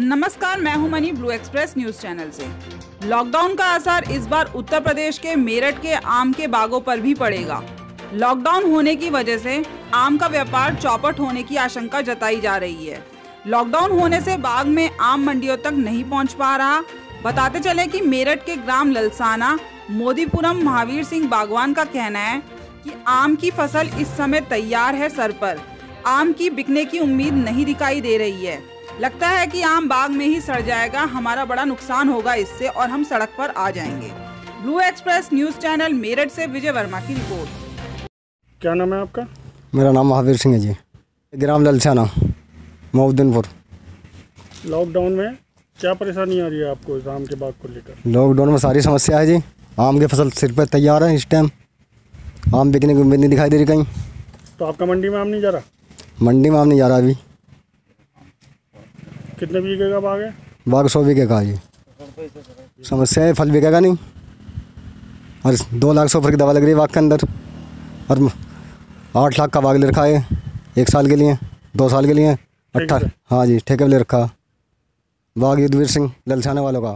नमस्कार, मैं हूँ Mani blue express news channel से। लॉकडाउन का असर इस बार उत्तर प्रदेश के मेरठ के आम के बागों पर भी पड़ेगा। लॉकडाउन होने की वजह से आम का व्यापार चौपट होने की आशंका जताई जा रही है। लॉकडाउन होने से बाग में आम मंडियों तक नहीं पहुँच पा रहा। बताते चले कि मेरठ के ग्राम ललसाना, मोदीपुरम, महावीर सिंह बागवान का कहना है कि आम की फ़सल इस समय तैयार है सर पर। आम की बिकने की उम्मीद नहीं दिखाई दे रही है। लगता है कि आम बाग में ही सड़ जाएगा हमारा बड़ा नुकसान होगा इससे और हम सड़क पर आ जाएँगे। Blue express news channel Meerut से विजय वर्मा की रिपोर्ट। क्या नाम है आपका? मेरा नाम महावीर सिंह है जी। ग्राम ललसाना मोहद्दीनपुर लॉकडाउन में क्या परेशानी आ रही है आपको इस आम के बाग को लेकर? लॉकडाउन में सारी समस्या है जी। आम की फ़सल सिर पर तैयार है इस टाइम आम बिकने की उम्मीद नहीं दिखाई दे रही कहीं। तो आपका मंडी में आम नहीं जा रहा? मंडी में आम नहीं जा रहा अभी। कितने बीघे का बाग है? बाग सौ बीघे का जी। समस्या है फल बिकेगा नहीं। और दो लाख सौ की दवा लग रही है बाग के अंदर। और आठ लाख का बाग ले रखा है एक साल के लिए दो साल के लिए। अट्ठा अट्ठारह हाँ जी ठेके पे ले रखा। बाग युद्धवीर सिंह ललसाने वालों का।